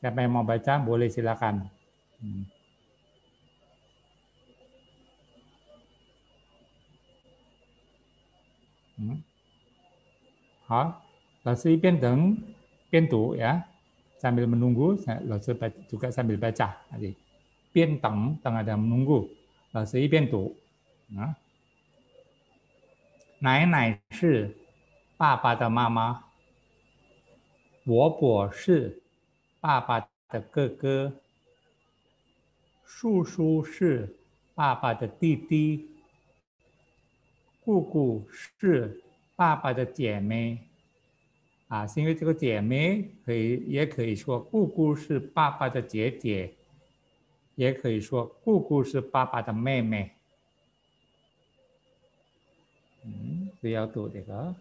Siapa yang mau baca boleh silakan. Hmm. 嗯，好，老师一边等边读 ya sambil menunggu lalu juga sambil baca tadi 边等等 ada menunggu 老师一边读啊，奶奶是爸爸的妈妈，伯伯是爸爸的哥哥，叔叔是爸爸的弟弟。姑姑是爸爸的姐妹，啊，是因为这个姐妹可以，也可以说姑姑是爸爸的姐姐，也可以说姑姑是爸爸的妹妹。嗯，不要读这个。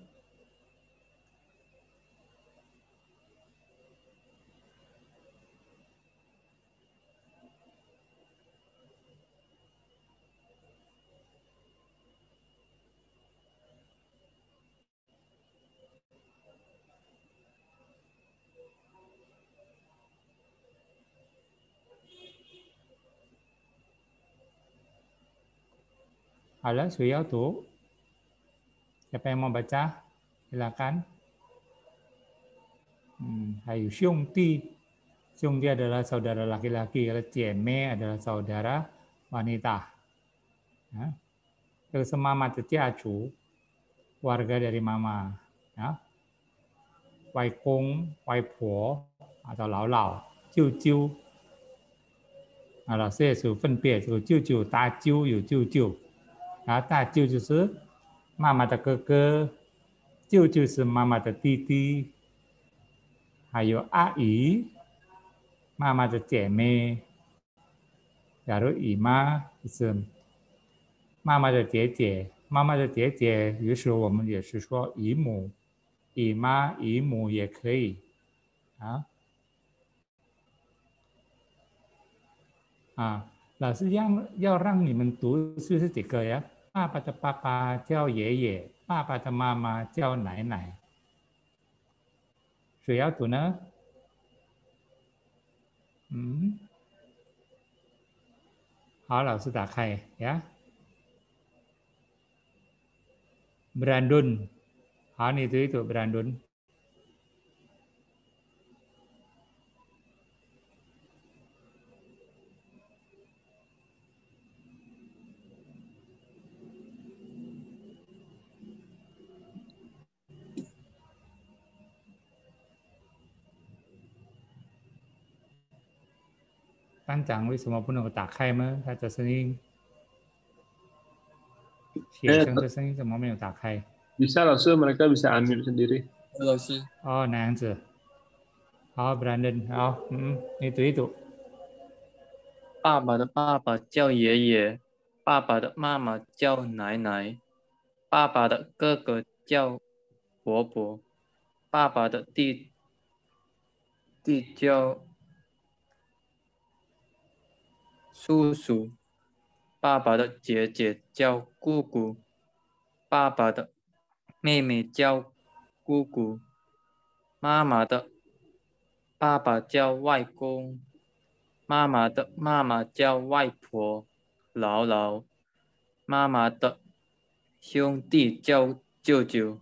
Halo, Suyo tuh. Siapa yang mau baca? Silakan. Hmm, Hayu Xiongdi. Xiongdi adalah saudara laki-laki. Kalau Jieme adalah saudara wanita. Ya. Terus mama Jiaju, warga dari mama. Ya. Wai Kong, Wai Po, atau Lao Lao, Jiu Jiu. 啊，老师也是分别，这个舅舅、大舅有舅舅。 然后大舅就是妈妈的哥哥，舅舅是妈妈的弟弟，还有阿姨，妈妈的姐妹，假如姨妈是妈妈的姐姐，妈妈的姐姐，有时候我们也是说姨母、姨妈、姨母也可以，啊，啊，老师让要让你们读是是这个呀？ 爸爸的爸爸叫爷爷，爸爸的妈妈叫奶奶。谁要读呢？嗯，好，老师打开呀。Brandon，好，你读一读 Brandon。 班长为什么不能够打开吗？他的声音，学生的声音怎么没有打开？Bisa langsung mereka bisa unmute sendiri. Langsung. Oh, 那样子。好，Brandon，好，嗯，你读一读。爸爸的爸爸叫爷爷，爸爸的妈妈叫奶奶，爸爸的哥哥叫伯伯，爸爸的弟弟叫。叔叔，爸爸的姐姐叫姑姑，爸爸的妹妹叫姑姑，妈妈的爸爸叫外公，妈妈的妈妈叫外婆，姥姥，妈妈的兄弟叫舅舅，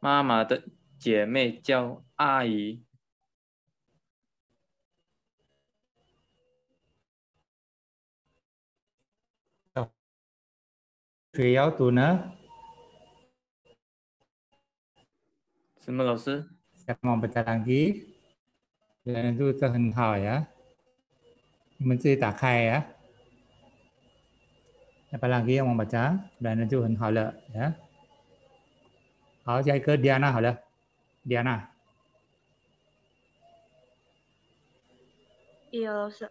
妈妈的姐妹叫阿姨。谁要读呢？什么老师？Siapa mau baca lagi? Dan itu 这很好呀。你们自己打开呀。Siapa lagi yang mau baca? Dan itu 很好了呀。好，下一个 Diana 好了，Diana。叶老师。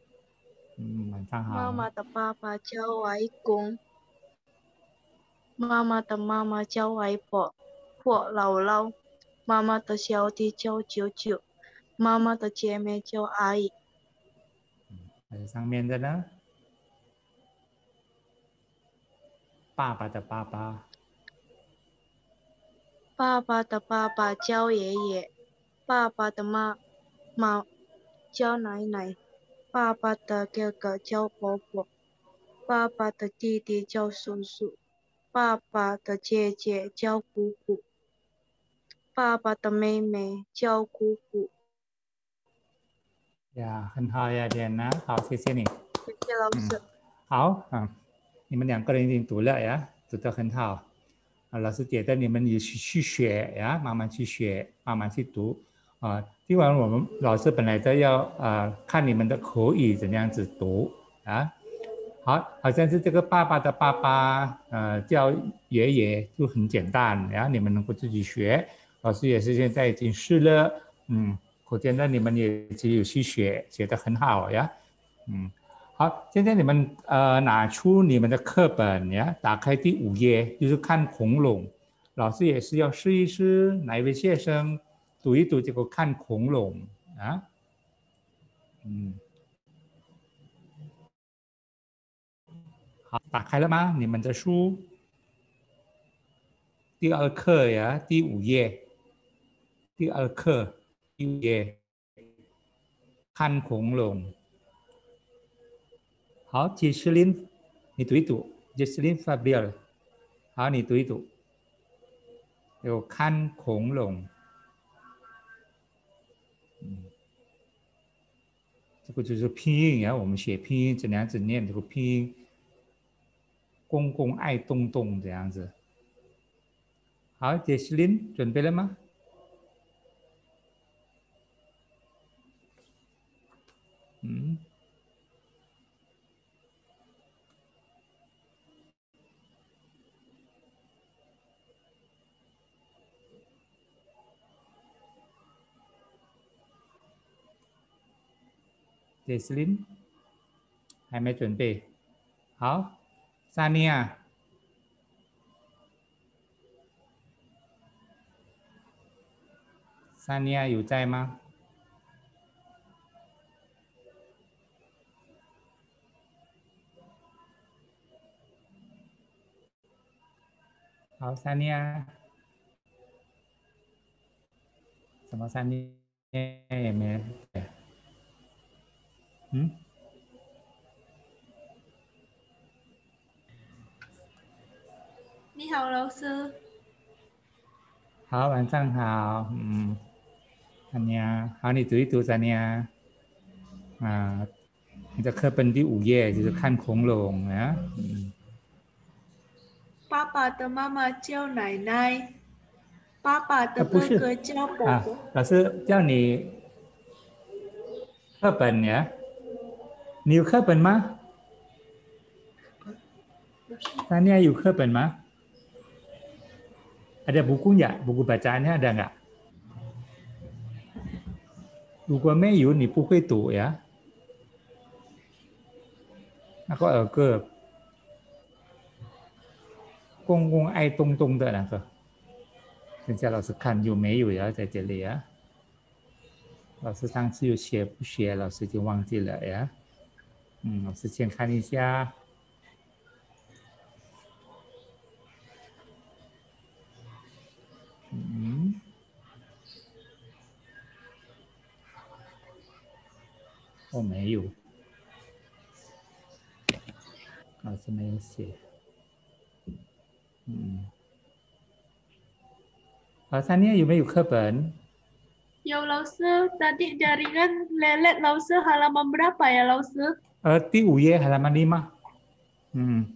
嗯，晚上好。妈妈的爸爸叫外公。 妈妈的妈妈叫外婆或姥姥，妈妈的小弟叫舅舅，妈妈的姐妹叫阿姨。在上面的呢？爸爸的爸爸。爸爸的爸爸叫爷爷，爸爸的妈妈，叫奶奶，爸爸的哥哥叫伯伯，爸爸的弟弟叫叔叔，爸爸的姐姐叫姑姑，爸爸的妹妹叫姑姑。呀，很好呀，点呢，好，谢谢你。谢谢老师。好啊，你们两个人已经读了呀，读得很好。啊，老师觉得你们也去去学呀，慢慢去学，慢慢去读。啊，今晚我们老师本来都要啊看你们的口语怎样子读啊。好，好像是这个爸爸的爸爸，呃，叫爷爷就很简单，然后你们能够自己学。老师也是现在已经试了，嗯。我觉得你们也只有去学，学得很好呀，嗯，好，现在你们呃拿出你们的课本呀，打开第五页，就是看恐龙。老师也是要试一试，哪一位学生读一读这个看恐龙啊？嗯，好，打开了吗？你们的书，第二课呀，第五页，第二课。页看恐龙。好，杰斯林，你读一读。杰斯林发表了。好，你读一读。有看恐龙。嗯，这个就是拼音呀。我们写拼音怎样子念这个拼音？公公爱动动这样子。好，杰斯林，准备了吗？嗯，杰斯林还没准备好， ซาเนียซาเนียอยู่ใจมั้ยเอาซาเนียสมอซาเนียเมอืม 你好，老师。好，晚上好。嗯，三念，好，你读一读三念。啊，你的课本第五页就是看恐龙啊。嗯。爸爸的妈妈叫奶奶，爸爸的哥哥叫伯伯。老师叫你课本呀？你有课本吗？三年有课本吗 ？Ada bukunya, buku bacaannya ada nggak? 如果没有，你不会读呀。那个儿歌。公公爱动动的那个，等下老师看有没有呀，在这里啊。老师上次有写不写？老师就忘记了呀。嗯，老师先看一下。 ก็ไม่อยู่อาจจะไม่เสียอืมอาเนี่ยอยู่ไม่อยู่เคเปิล Ya Lause, tadi jaringan lelet Lause halaman berapa ya Lause? Erti uye halaman lima. Hmm.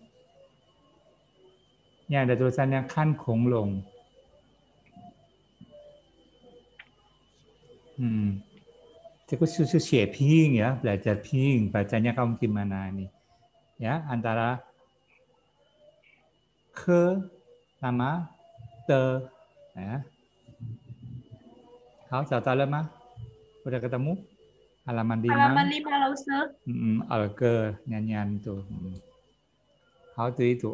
Ya, ada tulisannya kan Kong Long. 음, 자꾸 수수시에 비잉이 야, 블라자 비 잉, 발자냐 가운기만하 니, 야, 안다 라, 크, 나 마, 더, 야, kau tahu tahu lama, udah ketemu, halaman lima, halaman lima lausnya, hmm, alger nyanyian itu, kau tuh itu,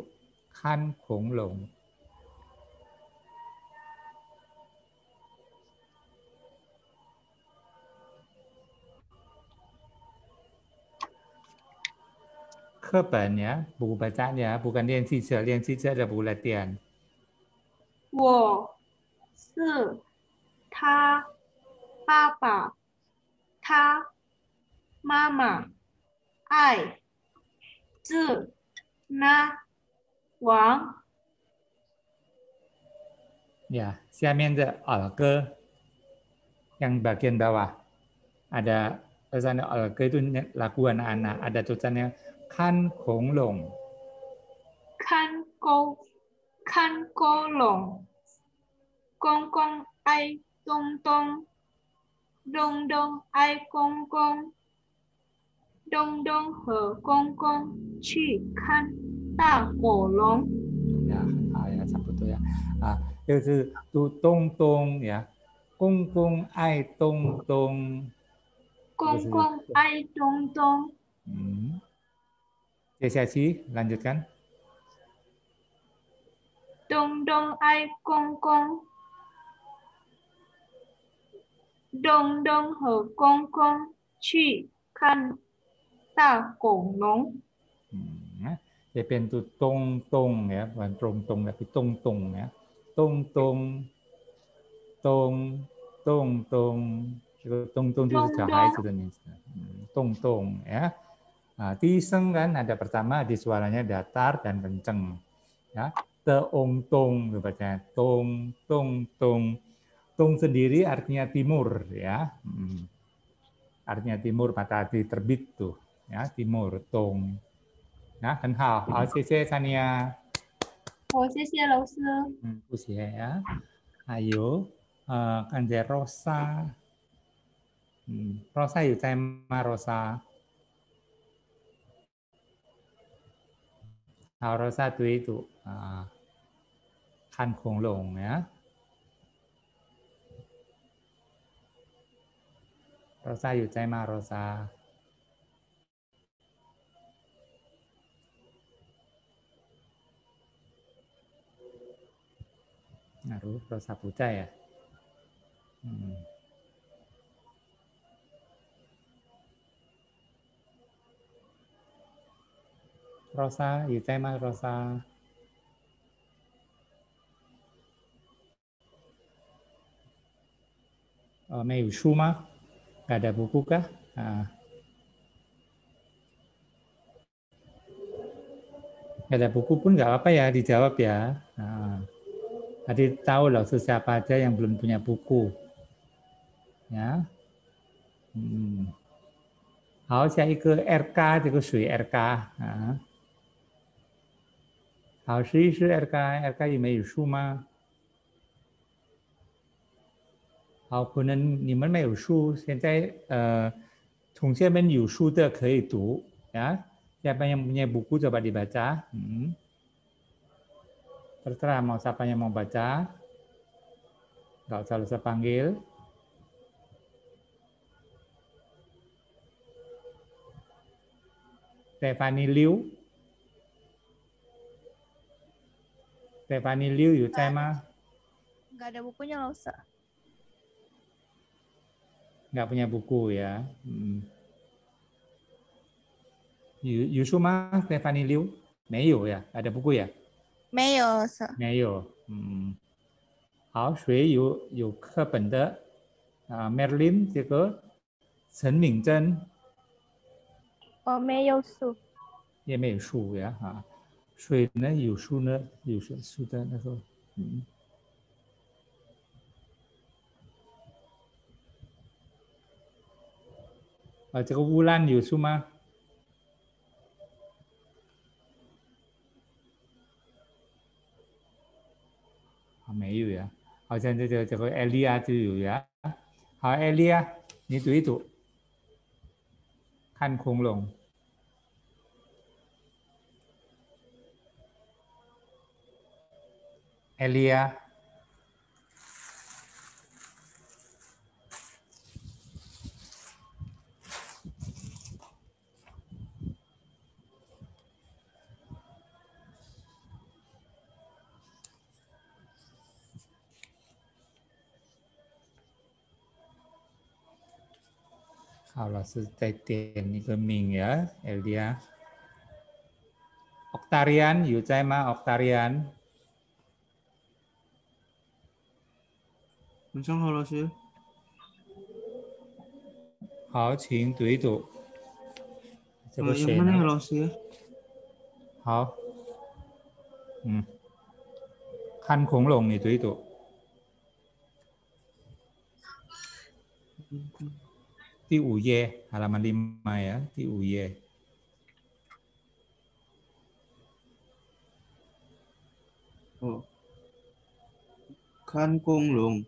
kan kong long. 课本呀，buku bacanya bukan 练汽车，练汽车的 buku latihan。我是他爸爸，他 妈妈、爱、字、那、王、 Ya, 下面的耳歌 yang bagian bawah ada tulisannya耳歌 itu lagu anak-anak, ada tulisannya kan kong long. 看沟、看沟龙、公公爱东东、东东爱公公、东东和公公去看大火龙。Ya, 很好 ya, 差不多 ya. Ah, 就是读东东 ya. 公公爱东东。公公爱东东，Hmm. Oke, Syashi, lanjutkan. 东东爱公公，东东和公公去看大恐龙。 Hmm. Dia pintu tong tong ya, bukan tong tong tapi tong tong ya. Tong tong tong tong tong 这个东东就是小孩子的名字，嗯，东东 ya. Nah, tiseng kan ada pertama di suaranya datar dan kenceng. Ya, teung tong bacanya tong tong tong. Tung sendiri artinya timur ya. Hmm. Artinya timur matahari terbit tuh ya, timur tong. Nah, kan hal. Hal sisi Sania. Oh, sisi Lausu. Hmm, ya. Ayo, uh, kan Rosa. Hmm, Rosa yuk, saya Rosa. เอาเราซาตุยตุขั้นคงลงนะเราซาอยู่ใจมาเราซารู้เราซาผู้ใจอะ อืม Rosa Puja ya. Hmm. Rosa, you say mas Rosa. Oh, 没有书吗？Gak ada buku kah? Ah. Gak ada buku pun nggak apa-apa ya dijawab ya. Nah. Tadi tahu loh siapa aja yang belum punya buku. Ya. Hmm. 好，下一个 RK 这个属于 RK 啊。 好，试一试 RK，RK 有没有数吗？好，可能你们没有数，现在呃，同学们有数的可以读ya. Siapa yang punya buku coba dibaca. Hmm. Terserah mau siapa yang mau baca. Nggak usah usah panggil. Stephanie Liu. Stephanie Liu 有在吗？ Nggak ada bukunya loh, Ustaz. Nggak punya buku ya. Hmm. 有有书吗？Stephanie Liu 没有呀，ada buku ya？没有，Ustaz. 没有，嗯，好，谁有有课本的？啊，Merlin 这个，陈敏珍我没有书。也没有书呀， 哈，谁呢有书呢？有书书的那个，嗯，啊，这个乌兰有书吗？啊，没有呀，好像这个这个艾利亚就有呀。好，艾利亚，你读一读，看恐龙。Elia. Hảo sudah sư tay tiền mình ya, Elia. Oktarian, Yuzaima Oktarian. mình sống thôi là sư hảo chuyện tuổi tụ mình sống thôi là sư hảo ừ khăn khủng lồng thì tuổi tụ tiêu ủ dê halaman lima ya tiêu ủ dê khăn cung lùng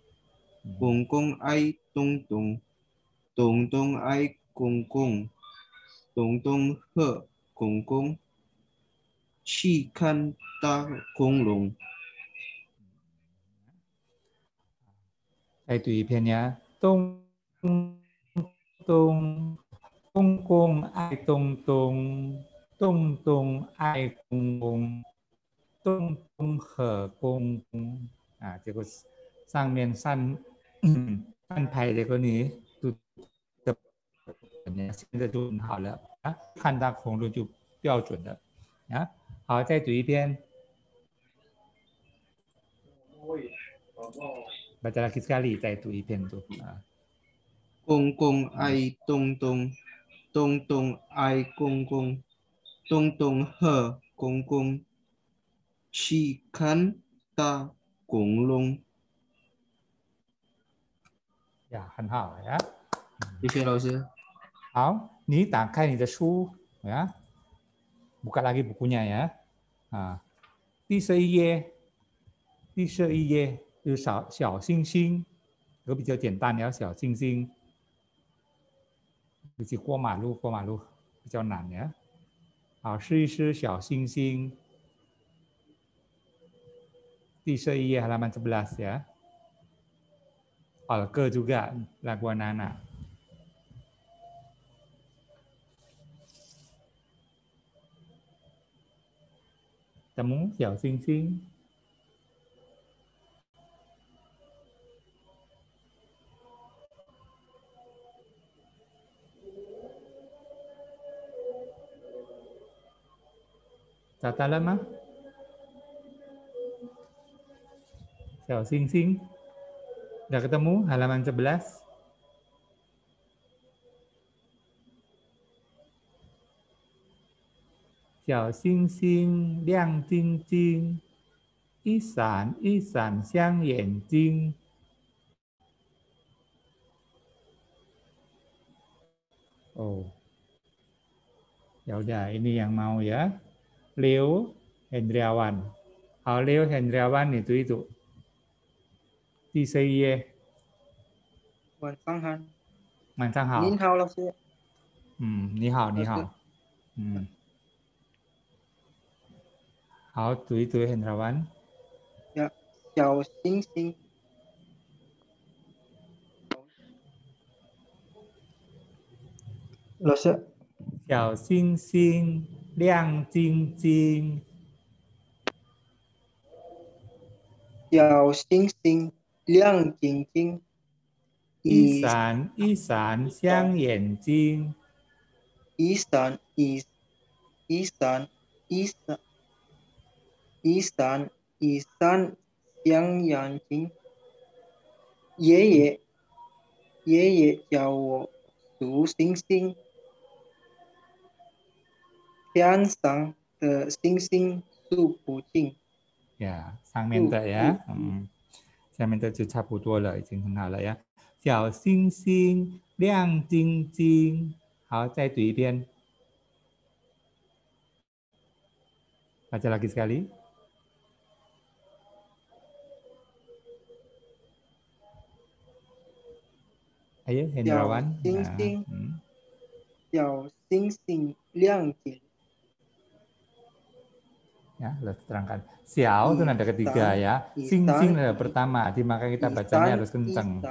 公公爱东东，东东爱公公，东东和公公去看大恐龙。哎，对一片呀。东东公公爱东东，东东爱公公，东东和公公啊，这个上面上。嗯，看拍这个你，都的现在都好了啊，看到恐龙就标准的啊。好，再读一遍。大家开始家里再读一遍读啊，公公爱东东，东东爱公公，东东和公公去看大恐龙。呀，很好呀。谢谢老师。好，你打开你的书呀，buka lagi bukunya ya. Ah, 第十一页，第十一页就是小小星星，这个比较简单，要小星星。尤其过马路，过马路比较难呀。好，试一试小星星。第十一页 halaman 11 ya. Parker juga Laguanana. Chào mừng Tiểu Sinh Sinh. Chào Talama. Chào Sinh Sinh. Sudah ketemu halaman 11? Xiao xing xing, liang jing jing, yi san yi san xiang yan jing. Oh. Ya udah, ini yang mau ya. Leo Hendriawan. Kalau Leo Hendriawan itu itu. đi xe Mình sang hàn. Mình sang hào ừ, Nín hào lão ờ, sư Ừ, ní hào, ní hào. Ừ. Hào, tuổi tuổi hình rào bánh Dạ, chào xinh xinh Lão dạ, sư Chào xinh xinh Liang chinh chinh Chào xinh xinh 亮晶晶，一一闪一闪像眼睛。一闪一一闪一闪一闪一闪像眼睛。爷爷爷爷叫我数星星，天上的星星数不尽。 Ya, sang minta ya. Hmm. Sang minta 就差不多了，已经很好了呀。小星星亮晶晶。好，再读一遍。Baca lagi sekali. Ayo, Hendrawan. Xiao Nah, Xing hmm. 小星星亮晶，ya terangkan. Siau itu nada ketiga ya. sing sing nada pertama. Maka kita bacanya harus kenceng.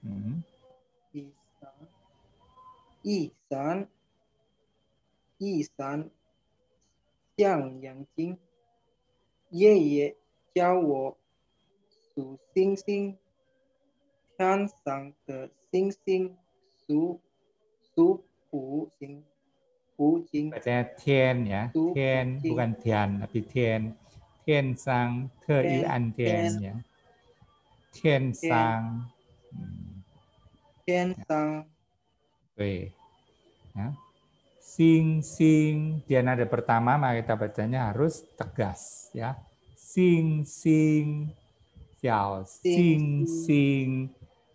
hmm. isan isan xiang yang jing ye ye. Jiao wo. Su sing sing, tian sang de sing sing, su su pu sing kucing. Bacanya Tian ya. Tian bukan Tian tapi Tian. Tian Sang Te An Tian ya. Tian Sang. Tian Sang. Oke. Ya. Sing sing dia nada pertama maka kita bacanya harus tegas ya. Sing sing xiao sing sing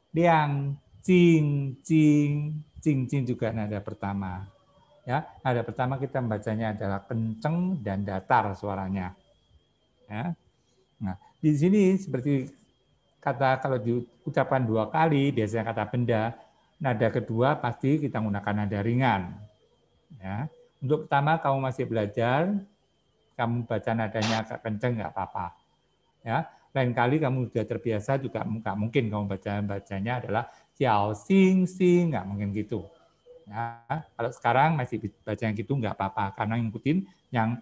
liang jing jing jing jing juga nada pertama Ya, nada pertama kita membacanya adalah kenceng dan datar suaranya. Ya. Nah, di sini seperti kata kalau diucapkan dua kali biasanya kata benda, nada kedua pasti kita menggunakan nada ringan. Ya. Untuk pertama kamu masih belajar, kamu baca nadanya agak kenceng nggak apa-apa. Ya, lain kali kamu sudah terbiasa juga nggak mungkin kamu baca bacanya adalah xiao sing sing nggak mungkin gitu. Ya, kalau sekarang masih baca yang gitu nggak apa-apa karena ngikutin yang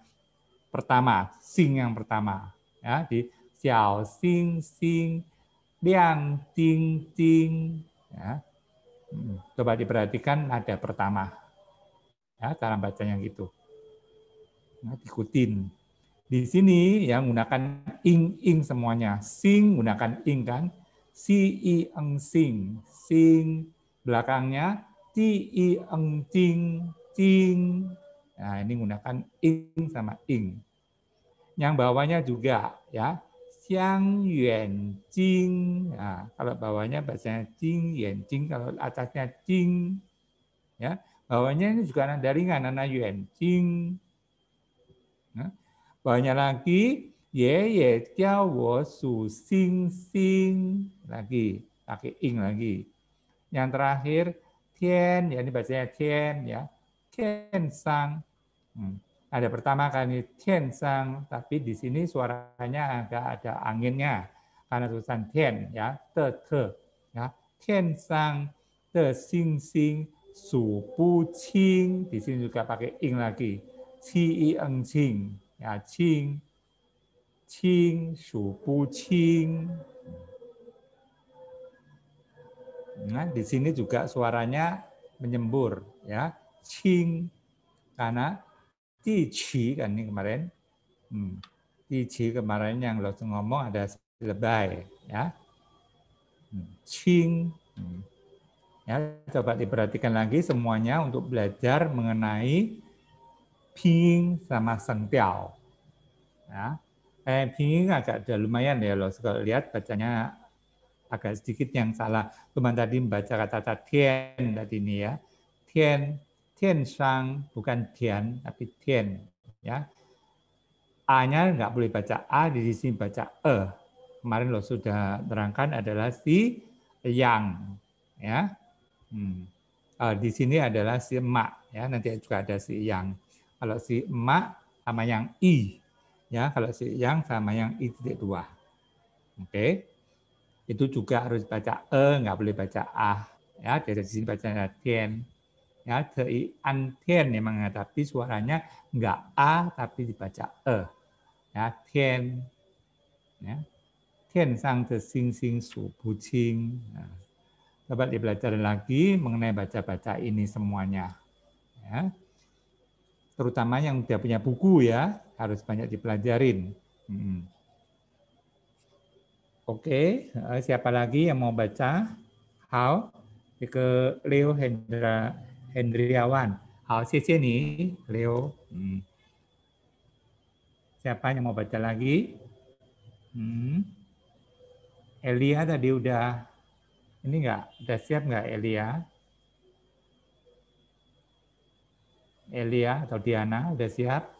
pertama, sing yang pertama. Ya, di xiao sing sing liang ting ting. Ya. Hmm, coba diperhatikan nada pertama. Ya, cara bacanya gitu. Nah, ikutin. Di sini yang menggunakan ing ing semuanya. Sing menggunakan ing kan. Si i eng sing. Sing belakangnya ti i eng ting ting. Nah, ini menggunakan ing sama ing. Yang bawahnya juga ya. Xiang yuan jing. Nah, kalau bawahnya bahasanya jing yuan jing. Kalau atasnya jing. Ya, bawahnya ini juga nada ringan, nada yuan jing. Nah, banyak lagi, ye ye jiao wo su sing sing. Lagi, pakai ing lagi. Yang terakhir, tian, ya ini bacanya tian, ya. Tian sang. Hmm. Ada pertama kali tian sang, tapi di sini suaranya agak ada anginnya. Karena tulisan tian, ya. Te, te, ya. Tian sang, te sing sing, su bu qing. Di sini juga pakai ing lagi. Qi i eng qing ya qing qing shu bu qing nah di sini juga suaranya menyembur ya qing karena di qi kan ini kemarin hmm. di qi kemarin yang lo ngomong ada lebay ya qing hmm. ya coba diperhatikan lagi semuanya untuk belajar mengenai ping sama sengtiao. Ya. Eh, ping agak ada lumayan ya loh. Kalau lihat bacanya agak sedikit yang salah. Cuma tadi membaca kata-kata tian tadi ini ya. Tian, tian sang, bukan tian, tapi tian. Ya. A-nya nggak boleh baca A, di sini baca E. Kemarin lo sudah terangkan adalah si yang. Ya. Hmm. Uh, di sini adalah si emak ya nanti juga ada si yang kalau si emak sama yang i. Ya, kalau si yang sama yang i titik dua. Oke. Itu juga harus baca e, nggak boleh baca a. Ya, dari sini bacanya tian. Ya, tei an tian memang tapi suaranya nggak a tapi dibaca e. Ya, tian. Ya. Tian sang te sing sing su bu cing. Nah, coba dipelajari lagi mengenai baca-baca ini semuanya. Ya terutama yang sudah punya buku ya, harus banyak dipelajarin. Hmm. Oke, okay. siapa lagi yang mau baca? How? Ke Leo Hendra Hendriawan. How, CC nih, Leo. Hmm. Siapa yang mau baca lagi? Hmm. Elia tadi udah, ini enggak, udah siap enggak Elia? Elia atau Diana udah siap?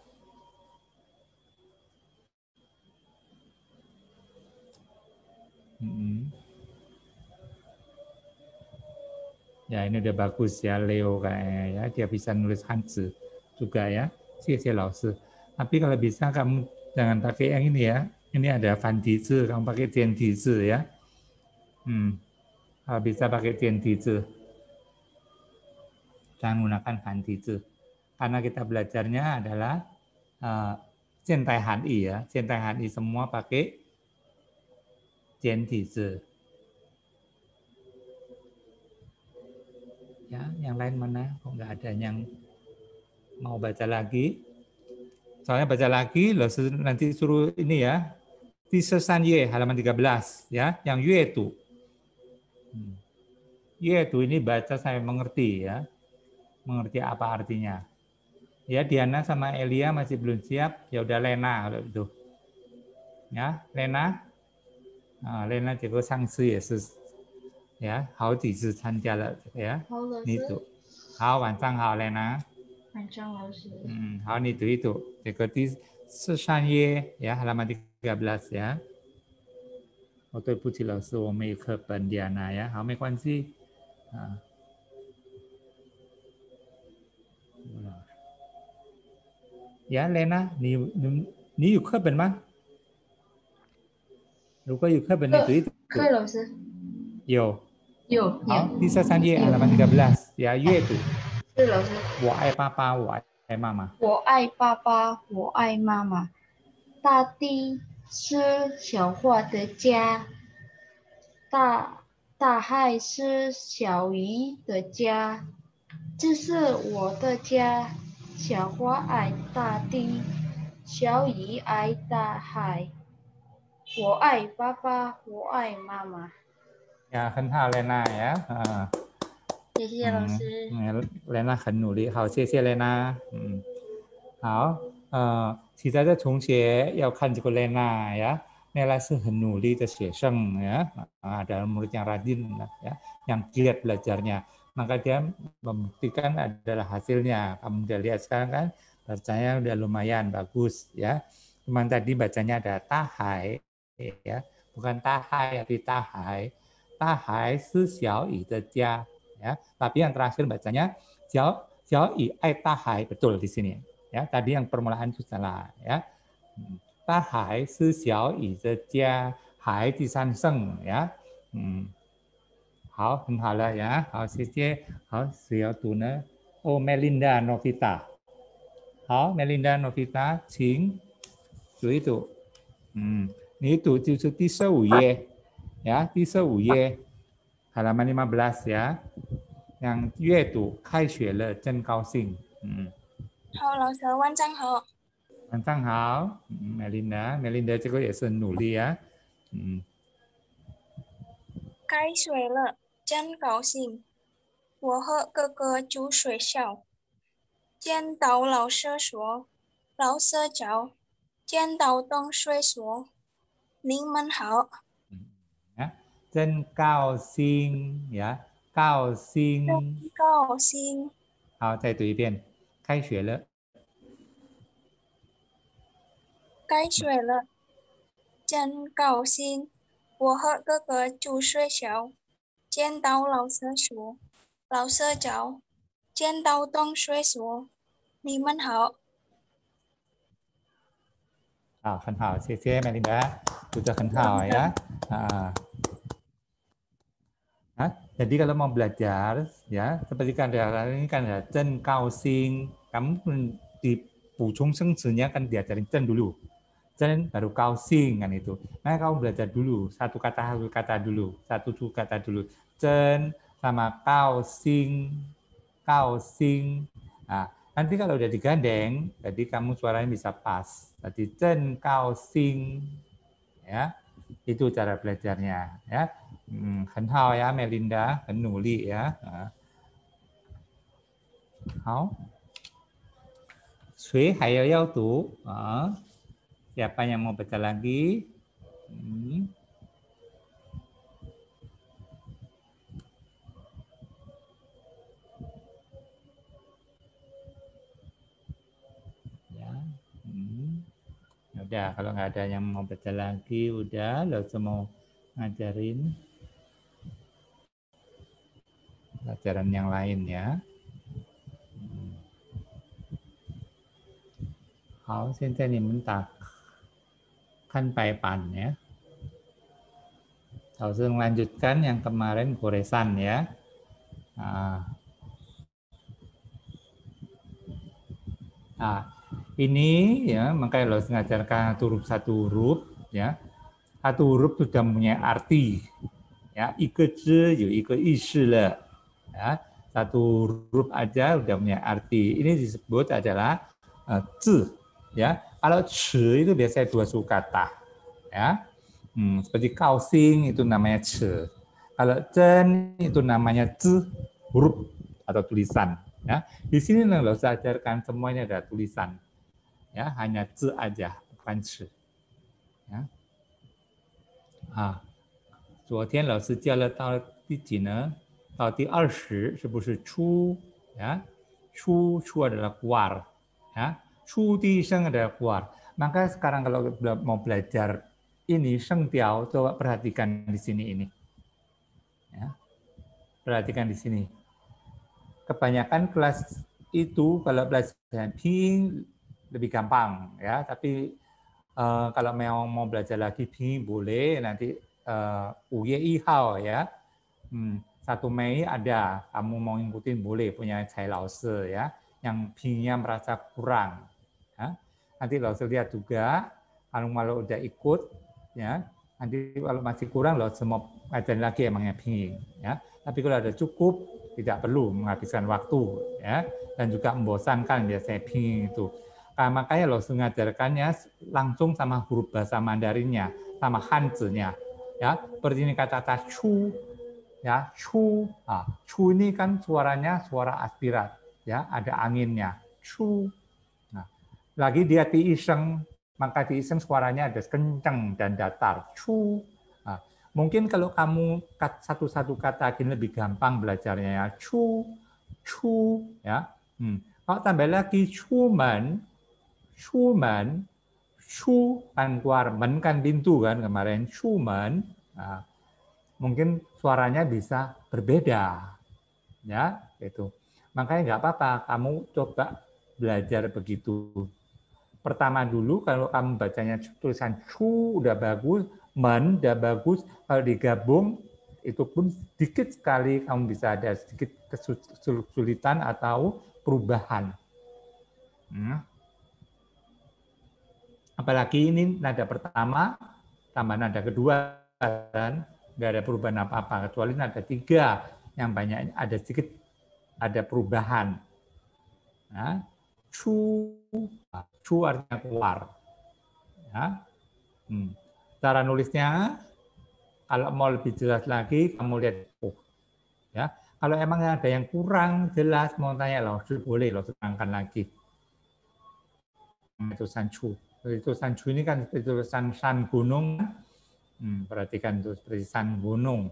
Hmm. Ya ini udah bagus ya Leo kayaknya ya dia bisa nulis Hanzi juga ya. Xie laosi. Tapi kalau bisa kamu jangan pakai yang ini ya. Ini ada Fan Dizi, kamu pakai Tian Dizi ya. Hmm. Kalau bisa pakai Tian Dizi. Jangan gunakan Fan Dizi karena kita belajarnya adalah uh, Cintai HANI ya, Cintai HANI semua pakai Tizi. Ya, yang lain mana? Kok nggak ada yang mau baca lagi? Soalnya baca lagi, lo nanti suruh ini ya, di sesan ye halaman 13 ya, yang yue itu. Hmm. Yue itu ini baca saya mengerti ya, mengerti apa artinya Ya Diana sama Elia masih belum siap. Ya udah Lena kalau itu. Ya Lena. 啊，那娜节哥上次也是，呀、好几次参加了，呀、你读，好，晚上好，来娜。晚上老师。嗯，好，你读一读这个第四三页，呀，哈拉玛蒂卡布拉斯呀。哦，对不起，老师，我没有课本的呀，呀，好，没关系，啊。呀，莲娜，你你你有课本吗？如果有课本，你读一读。柯老师有。有好，第十三页 halaman 13 ya 阅读。是老师。我爱爸爸，我爱妈妈。我爱爸爸，我爱妈妈。大地是小花的家，大大海是小鱼的家，这是我的家。小花爱大地，小鱼爱大海。我爱爸爸，我爱妈妈。 Ya, 很好，Lena 呀，啊。谢谢老师。嗯，Lena 很努力，好，谢谢 Lena。嗯，好，呃，其他的同学要看这个 Lena 呀，Lena 是很努力的学生ya, adalah murid yang rajin ya, yang giat belajarnya. Maka dia membuktikan adalah hasilnya. Kamu udah lihat sekarang kan, bacanya udah lumayan bagus ya. Cuman tadi bacanya ada tahai ya, bukan tahai tapi tahai. Tahai 是小雨的家 ya. Tapi yang terakhir bacanya Xiao Xiao Yi Ai Tahai betul di sini ya. Tadi yang permulaan itu salah ya. Tahai 是小雨的家，海第三声呀。嗯，好，很好了呀。好，谢谢。好，谁要读呢？哦，Melinda Novita。好，Melinda Novita，请读一读。嗯， 你读就是第十五页。ya di 十五页 halaman 15 ya yang 阅读开学了真高兴嗯好，老师，晚上好。晚上好嗯 Melinda Melinda 这个也是很努力啊嗯开学了，真高兴。我和哥哥住学校，见到老师说，老师早，见到同学说，你们好。ya 真高兴 ya 高兴高兴。好再读一遍开学了开学了，真高兴。我和哥哥住学校，见到老师说，老师早，见到同学说，你们好。好很好谢谢 Melinda sudah 很好 ya Ah. Nah, jadi kalau mau belajar ya seperti kalian ini kan ada zen kau sing kamu di 补充生词nya kan diajarin zen dulu zen baru kau sing kan itu nah kamu belajar dulu satu kata satu kata dulu satu satu kata dulu zen sama kau sing kau sing nah nanti kalau udah digandeng jadi kamu suaranya bisa pas berarti Chen Kao Sing ya itu cara belajarnya ya. Hmm, Hen Hao ya Melinda Hen Nuli ya. Hao. Sui Hayo Yao Tu ah. siapa yang mau baca lagi? Hmm. udah nah. Kalau nggak ada yang mau baca lagi, udah. Lo mau ngajarin pelajaran yang lain ya. Hmm. Hao xin ini ni kan pai pan ya. Langsung lanjutkan yang kemarin goresan ya. Nah, Nah, ini ya makanya harus mengajarkan satu huruf satu huruf ya. Satu huruf sudah punya arti ya. Ike zi yu ya, ike isi le ya. Satu huruf aja sudah punya arti. Ini disebut adalah uh, ya. Kalau c itu biasanya dua suku kata ya. Hmm, seperti kausing itu namanya c kalau chen itu namanya c huruf atau tulisan ya. Di sini yang harus ajarkan semuanya ada tulisan Ya, hanya z aja, bukan ch. Ya. Ah, 昨天老师教了到第几呢？到第二十，是不是出？呀，出出 adalah keluar. Ya, 出第一声 adalah keluar. Maka sekarang kalau mau belajar ini sengtiao, coba perhatikan di sini ini. Ya. Perhatikan di sini. Kebanyakan kelas itu kalau belajar ping lebih gampang ya, tapi uh, kalau mau mau belajar lagi ping boleh nanti uh, uye ihao ya. Hmm, satu Mei ada, kamu mau ngikutin boleh punya Cai Lao ya, yang pingnya merasa kurang. Ya. Nanti Lao lihat juga, kalau kalau udah ikut, ya nanti kalau masih kurang Lao semua ngajarin lagi emangnya ping. Ya. Tapi kalau ada cukup, tidak perlu menghabiskan waktu, ya dan juga membosankan biasanya ping itu. Nah, makanya Lao mengajarkannya langsung sama huruf bahasa Mandarinnya, sama Hanzi-nya. Ya, seperti ini kata-kata chu, ya. Chu ah chu ini kan suaranya suara aspirat ya. Ada anginnya chu nah lagi dia ti iseng maka ti iseng suaranya ada kencang dan datar chu nah, mungkin kalau kamu satu-satu kata ini lebih gampang belajarnya ya chu chu ya. Hmm. kalau tambah lagi cuman cuman chu kan keluar men kan pintu kan kemarin cuman nah, mungkin suaranya bisa berbeda. Ya, itu. Makanya nggak apa-apa, kamu coba belajar begitu. Pertama dulu kalau kamu bacanya tulisan cu udah bagus, men udah bagus, kalau digabung itu pun sedikit sekali kamu bisa ada sedikit kesulitan atau perubahan. Hmm. Apalagi ini nada pertama tambah nada kedua kan nggak ada perubahan apa-apa kecuali ada tiga yang banyak ada sedikit ada perubahan. Nah, cu, cu artinya keluar. Ya. Hmm. Cara nulisnya, kalau mau lebih jelas lagi, kamu lihat oh, ya. Kalau emang ada yang kurang jelas, mau tanya loh, boleh loh terangkan lagi. Itu sancu. Itu sancu ini kan itu san, san gunung, Hmm, perhatikan itu seperti san gunung.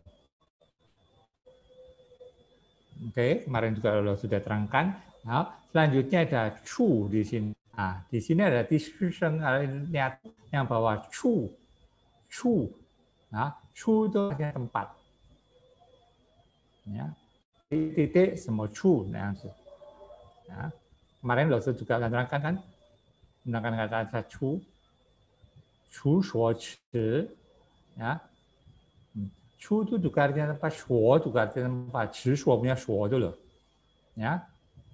Oke, kemarin juga lo sudah terangkan. Nah, selanjutnya ada chu di sini. Nah, di sini ada di lihat yang bawah chu, chu. Nah, chu itu artinya tempat. Ya, titik semua chu, nah, ya. Kemarin lo juga terangkan kan, menggunakan kata chu, chu shuo chi, ya? Chu itu juga artinya tempat shuo juga artinya tempat chi shuo punya shuo loh ya?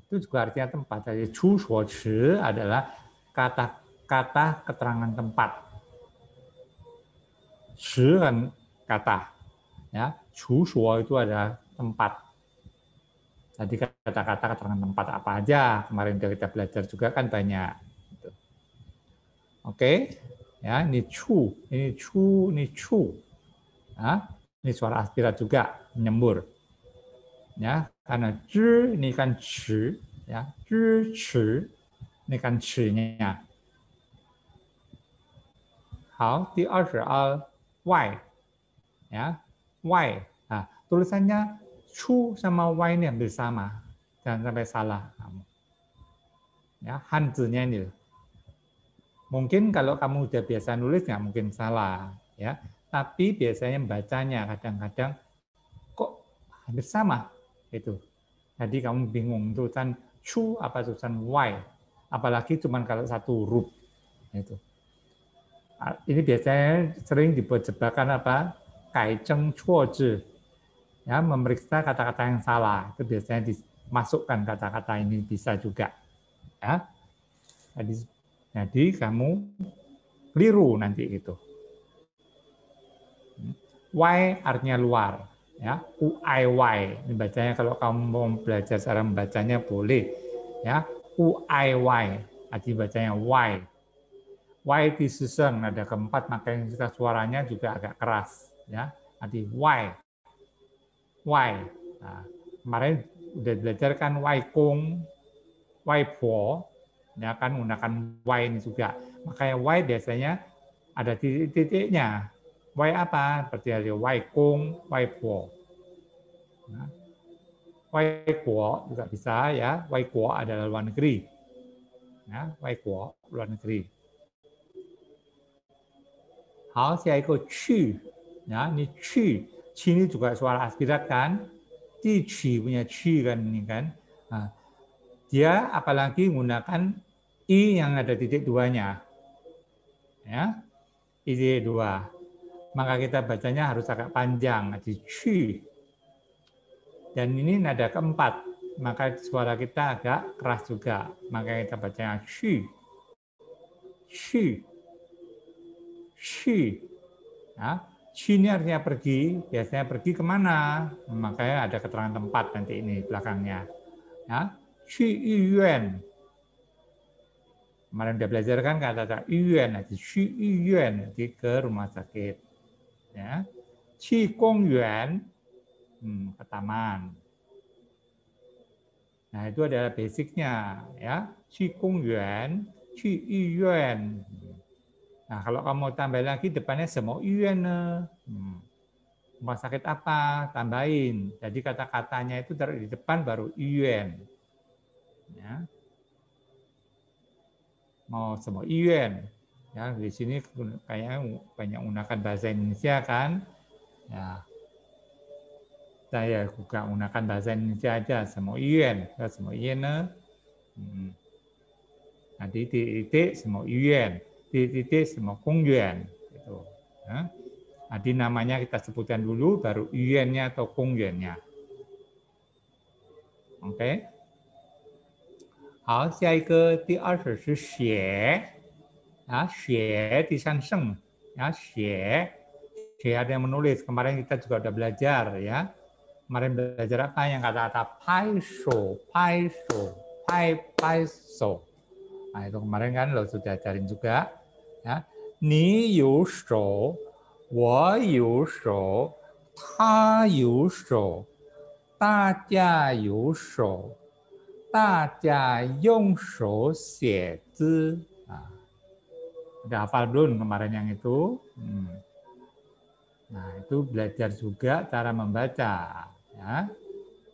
Itu juga artinya tempat jadi chu shuo chi adalah kata-kata keterangan tempat. Chi kan kata ya? Chu shuo itu adalah tempat. Tadi kata-kata keterangan tempat apa aja? Kemarin kita belajar juga kan banyak. Oke, Ya, ini chu, ini chu, ini chu. Ya, ini suara aspirat juga menyembur. Ya, karena zhi ini kan chi, ya, zhi chi, ini kan chi-nya. Hao, di al y, ya, y. Nah, tulisannya chu sama y ini hampir sama, jangan sampai salah kamu. Ya, hanzinya ini Mungkin kalau kamu sudah biasa nulis nggak mungkin salah, ya. Tapi biasanya bacanya kadang-kadang kok hampir sama itu. Jadi kamu bingung tulisan chu apa tulisan y, apalagi cuma kalau satu huruf itu. Ini biasanya sering dibuat jebakan apa? Kaiceng chuozi. Ya, memeriksa kata-kata yang salah. Itu biasanya dimasukkan kata-kata ini bisa juga. Ya. Jadi jadi kamu keliru nanti itu. Y artinya luar, ya. U I Y. Ini bacanya kalau kamu mau belajar cara membacanya boleh, ya. U I Y. Arti bacanya Y. Y disusun ada keempat makanya kita suaranya juga agak keras, ya. Arti Y. Y. Nah, kemarin udah belajar kan wai kong, wai po, ya kan menggunakan wai ini juga. Makanya wai biasanya ada titik-titiknya. Wai apa? Seperti ada wai kong, wai po. Nah, wai kuo juga bisa ya. Wai kuo adalah luar negeri. Ya, wai kuo luar negeri. 好，下一个去，ya, ini 去，去ini juga suara aspirat kan, di punya 去 kan ini kan. Nah, dia apalagi menggunakan I yang ada titik duanya. Ya, I titik dua. Maka kita bacanya harus agak panjang, jadi cu. Dan ini nada keempat, maka suara kita agak keras juga. Maka kita bacanya c, c, c, Ya, cu ini artinya pergi, biasanya pergi ke mana. Makanya ada keterangan tempat nanti ini belakangnya. Ya, cu yuan Kemarin udah belajar kan kata-kata yuan, nanti shi yuan, nanti ke rumah sakit. Ya, shi gong yuan, hmm, ke taman. Nah, itu adalah basicnya ya. Qi Gong Yuan, Qi Yuan. Nah, kalau kamu tambah lagi depannya semua yuan. Hmm. Rumah sakit apa? Tambahin. Jadi kata-katanya itu di depan baru yuan. Ya. Mau semua yuan. Ya, di sini kayaknya banyak menggunakan bahasa Indonesia kan. Ya. Saya juga menggunakan bahasa Indonesia aja. Semua yuan. Semua yuan. Hmm. Nanti titik semua yuan di titik semua kongyuan. Gitu. Ya. Jadi namanya kita sebutkan dulu, baru yuannya atau kongyuannya. Oke. Okay. 好，下一个第二首是写啊，写第三声ya 写 写 ada yang menulis kemarin kita juga udah belajar ya kemarin belajar apa yang kata-kata pai so pai so pai pai so Nah, itu kemarin kan lo sudah ajarin juga. Ya. Ni yu shou, wo yu shou, ta yu shou, daja yu shou, daja yong shou xie zi. Nah, udah hafal belum kemarin yang itu? Hmm. Nah, itu belajar juga cara membaca. Ya.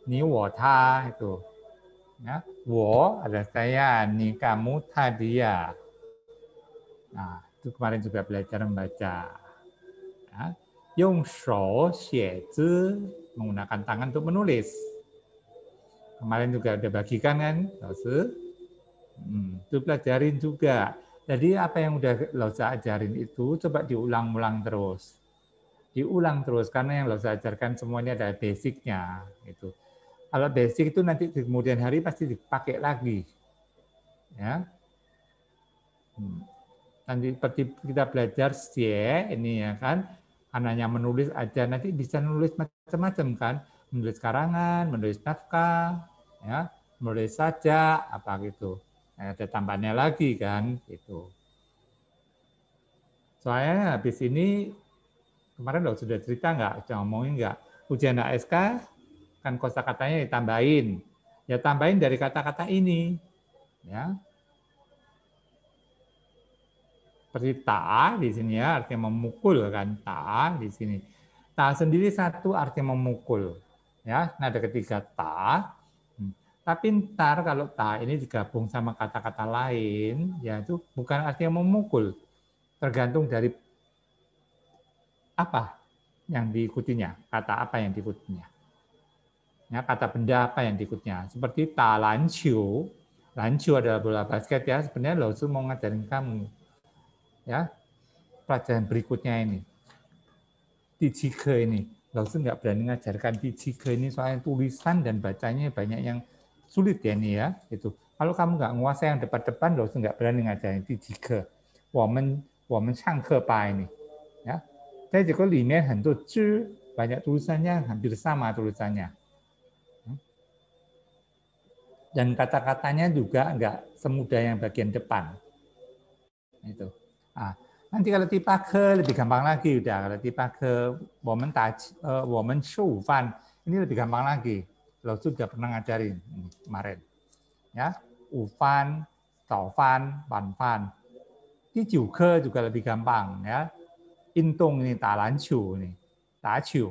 Ni wo ta itu. Ya, wo ada saya, ni kamu, tadi ya. Nah, itu kemarin juga belajar membaca. Ya. Yung shou xie zi, menggunakan tangan untuk menulis. Kemarin juga udah bagikan kan, Lause? Hmm, itu pelajarin juga. Jadi apa yang udah Lause ajarin itu coba diulang-ulang terus. Diulang terus, karena yang Lause ajarkan semuanya ada basicnya. Gitu. Kalau basic itu nanti di kemudian hari pasti dipakai lagi. Ya. Hmm. Nanti seperti kita belajar sie ini ya kan, anaknya menulis aja nanti bisa nulis macam-macam kan, menulis karangan, menulis naskah, ya, menulis saja apa gitu. Nah, ada tambahnya lagi kan gitu. Soalnya habis ini kemarin lo sudah cerita nggak, sudah ngomongin nggak, ujian ASK kan kosakatanya ditambahin. Ya tambahin dari kata-kata ini. Ya. Seperti di sini ya, artinya memukul kan ta di sini. Ta sendiri satu artinya memukul. Ya, nada ketiga ta. Tapi ntar kalau ta ini digabung sama kata-kata lain, ya itu bukan artinya memukul. Tergantung dari apa yang diikutinya, kata apa yang diikutinya. Ya, kata benda apa yang diikutnya. Seperti ta lancio. Lancio adalah bola basket ya. Sebenarnya Lao mau ngajarin kamu. Ya, pelajaran berikutnya ini. Di jika ini. Lao nggak berani ngajarkan di jika ini soalnya tulisan dan bacanya banyak yang sulit ya ini ya. Itu. Kalau kamu nggak nguasai yang depan-depan, Lao nggak berani ngajarin di jika. 我们我们上课吧 ini ya. Saya juga 里面很多字 banyak tulisannya hampir sama tulisannya dan kata-katanya juga enggak semudah yang bagian depan. Itu. Ah, nanti kalau tipe ke lebih gampang lagi udah kalau tipe ke woman touch, uh, woman show fan ini lebih gampang lagi. lo sudah pernah ngajarin kemarin. Ya, Ufan, Taufan, Panfan. Di juga juga lebih gampang ya. Intung ini talancu ini, tacu.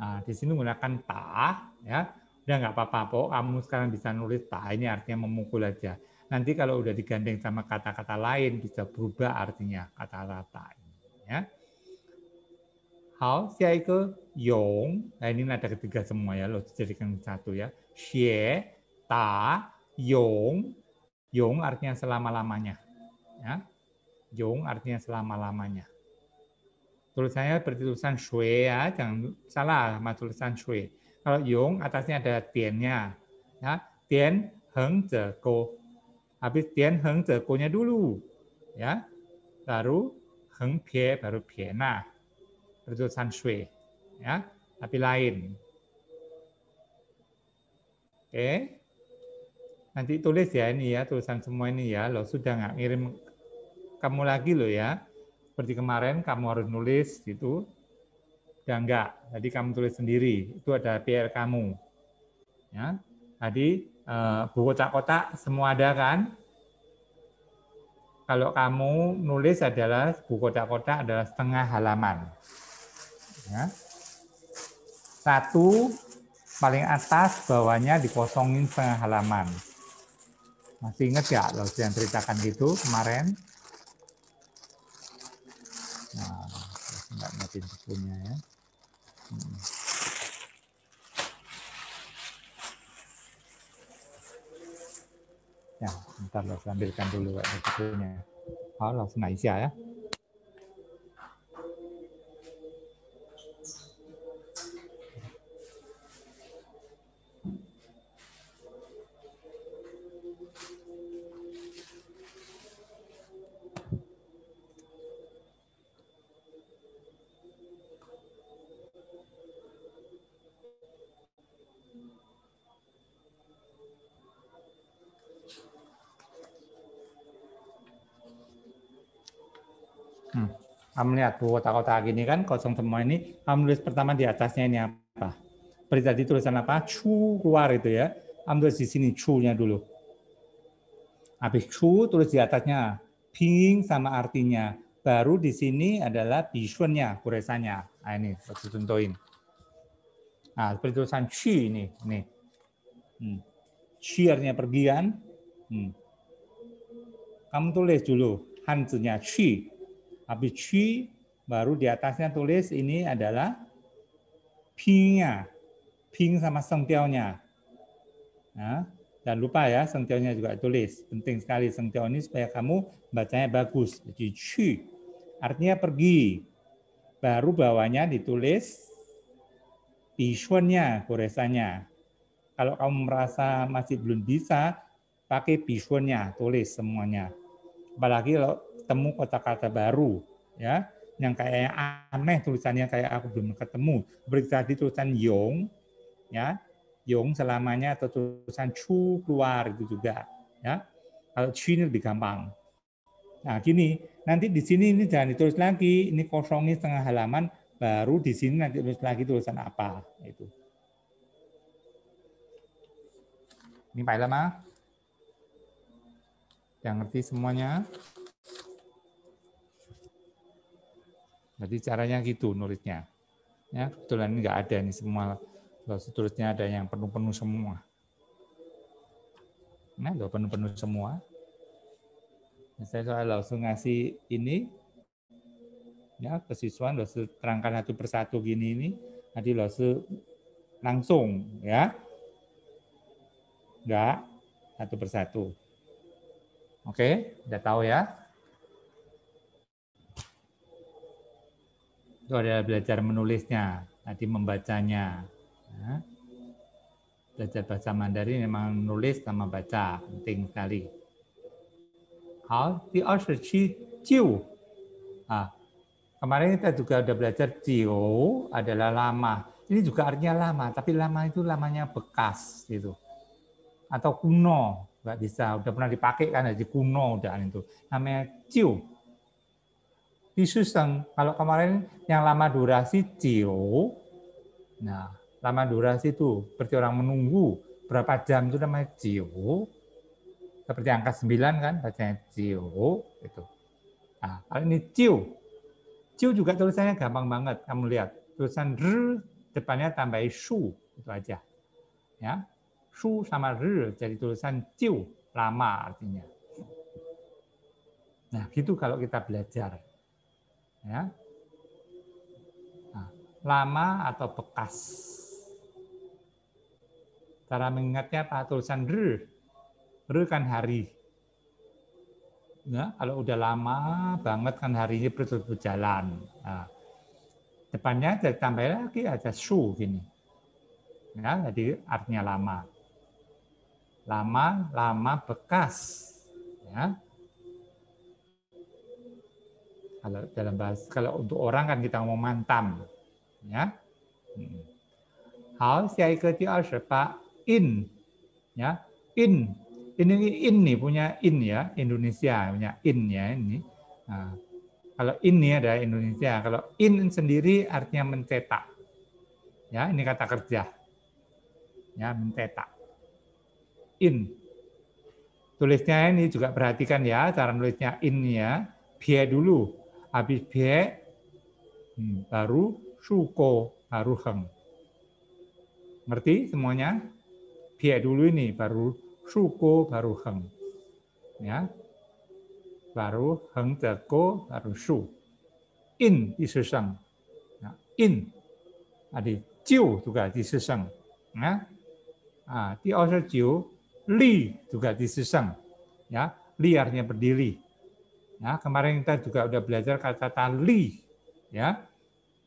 Nah, di sini menggunakan ta ya. Udah nggak apa-apa, kok kamu sekarang bisa nulis ta ini artinya memukul aja. Nanti kalau udah digandeng sama kata-kata lain bisa berubah artinya kata-kata ini ya. 好，下一个勇，nah ini nada ketiga semua ya, lo jadikan satu ya. Xie, ta, yong, yong artinya selama-lamanya. Ya. Yong artinya selama-lamanya. Tulisannya seperti tulisan shui ya, jangan salah sama tulisan shui. Kalau yong atasnya ada tiannya. Ya, tian heng ze go. Habis tian heng ze go-nya dulu. Ya. Baru heng pie, baru pie. Nah, bertulisan shui ya. Tapi lain. Oke. Nanti tulis ya ini ya tulisan semua ini ya. Lo sudah nggak ngirim kamu lagi lo ya. Seperti kemarin kamu harus nulis gitu. Udah enggak tadi kamu tulis sendiri. Itu ada PR kamu ya. Tadi eh, buku kotak-kotak semua ada kan? Kalau kamu nulis adalah buku kotak-kotak adalah setengah halaman Ya. Satu paling atas bawahnya dikosongin setengah halaman. Masih ingat ya lo yang ceritakan gitu kemarin? Nah, nggak matiin bukunya ya. Hmm. Ya, ntar lo ambilkan dulu bukunya. Oh, langsung ya. Kamu lihat buku kotak-kotak gini kan kosong semua ini, kamu tulis pertama di atasnya ini apa? Seperti tadi tulisan apa? Chu keluar itu ya. Kamu tulis di sini chu-nya dulu. Habis chu tulis di atasnya ping sama artinya. Baru di sini adalah bishunnya, kuresanya. Nah ini, saya contohin. Nah, seperti tulisan chi ini. ini. Hmm. Chi artinya pergian. Hmm. Kamu tulis dulu, hanzinya chi Habis baru di atasnya tulis ini adalah pingnya, ping sama sengtiaunya. Nah, dan lupa ya sengtiaunya juga tulis. Penting sekali sengtiau ini supaya kamu bacanya bagus. Jadi chi artinya pergi. Baru bawahnya ditulis bishunnya, goresannya. Kalau kamu merasa masih belum bisa, pakai bishunnya, tulis semuanya. Apalagi kalau ketemu kata-kata baru ya. Yang kayak aneh tulisannya kayak aku belum ketemu. Seperti tadi tulisan yong ya. Yong selamanya atau tulisan chu keluar itu juga ya. Kalau chu ini lebih gampang. Nah gini nanti di sini ini jangan ditulis lagi. Ini kosongin setengah halaman baru di sini nanti tulis lagi tulisan apa itu ini Pak Ilama yang ngerti semuanya Jadi caranya gitu nulisnya. Ya, kebetulan ini nggak ada nih semua. Kalau seterusnya ada yang penuh-penuh semua. Nah, kalau penuh-penuh semua. Nah, saya soal langsung ngasih ini ya ke siswa langsung terangkan satu persatu gini ini. Nanti langsung langsung ya. Enggak, satu persatu. Oke, udah tahu ya. Itu adalah belajar menulisnya, tadi membacanya. Ya. Belajar bahasa Mandarin memang menulis sama baca, penting sekali. Hal, di Chi Jiu. Nah, kemarin kita juga udah belajar Jiu adalah lama. Ini juga artinya lama, tapi lama itu lamanya bekas gitu. Atau kuno, nggak bisa, udah pernah dipakai kan, jadi kuno udah itu. Namanya Jiu Disuseng, kalau kemarin yang lama durasi Cio, nah lama durasi itu seperti orang menunggu berapa jam itu namanya jiu. Seperti angka 9 kan bacanya jiu itu. Nah, kalau ini ciu. Ciu juga tulisannya gampang banget. Kamu lihat tulisan r depannya tambah shu itu aja. Ya. Shu sama r jadi tulisan ciu lama artinya. Nah, gitu kalau kita belajar. Ya. Nah, lama atau bekas. Cara mengingatnya apa? Tulisan r. R kan hari. Ya, kalau udah lama banget kan hari ini terus berjalan. Nah, depannya jadi tambah lagi ada su gini. Ya, jadi artinya lama. Lama, lama bekas. Ya, kalau dalam bahasa kalau untuk orang kan kita ngomong mantam, ya. Ke Pak in, ya in ini in nih punya in ya Indonesia punya in ya ini. Nah, kalau ini ada Indonesia, kalau in sendiri artinya mencetak. Ya, ini kata kerja. Ya, mencetak. In. Tulisnya ini juga perhatikan ya, cara nulisnya in ya. Bie dulu habis bie hmm, baru suko baru heng. Ngerti semuanya? Bie dulu ini baru suko baru heng. Ya. Baru heng teko baru su. In di sesang. Ya. In. Ada jiu juga di sesang. Ya. Ah, di osir jiu, li juga di sesang. Ya, li artinya berdiri. Ya, kemarin kita juga udah belajar kata-kata li, ya.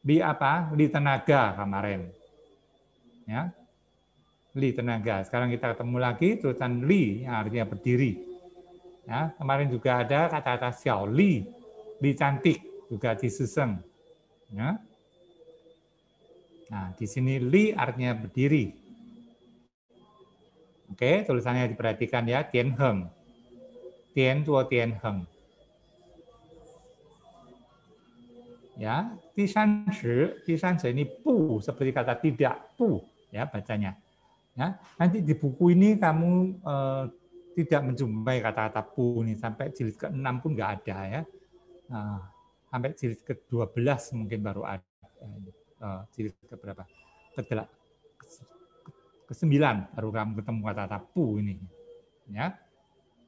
Li apa? Li tenaga kemarin. Ya. Li tenaga. Sekarang kita ketemu lagi tulisan li yang artinya berdiri. Ya, kemarin juga ada kata-kata xiao li, li cantik juga disuseng. Ya. Nah, di sini li artinya berdiri. Oke, tulisannya diperhatikan ya, tian heng. Tian tua tian heng. Ya di sanci di sanci ini pu seperti kata tidak pu ya bacanya. Ya nanti di buku ini kamu eh, tidak menjumpai kata-kata pu ini sampai jilid ke-6 pun nggak ada ya. Nah, sampai jilid ke-12 mungkin baru ada eh, jilid ke berapa ke ke-9 baru kamu ketemu kata-kata pu ini ya.